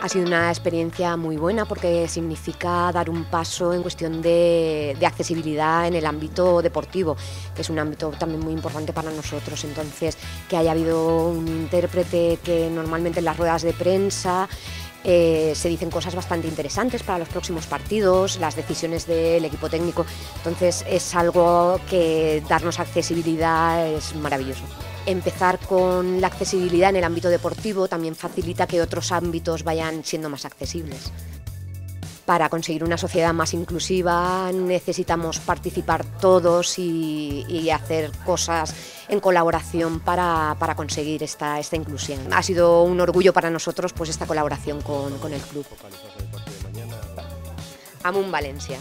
Ha sido una experiencia muy buena porque significa dar un paso en cuestión de, accesibilidad en el ámbito deportivo, que es un ámbito también muy importante para nosotros. Entonces, que haya habido un intérprete que normalmente en las ruedas de prensa eh, se dicen cosas bastante interesantes para los próximos partidos, las decisiones del equipo técnico. Entonces, es algo que darnos accesibilidad es maravilloso empezar con la accesibilidad en el ámbito deportivo también facilita que otros ámbitos vayan siendo más accesibles. Para conseguir una sociedad más inclusiva necesitamos participar todos y, hacer cosas en colaboración para, conseguir esta, esta, inclusión. Ha sido un orgullo para nosotros pues, esta colaboración con, con el club. Amun Valencia.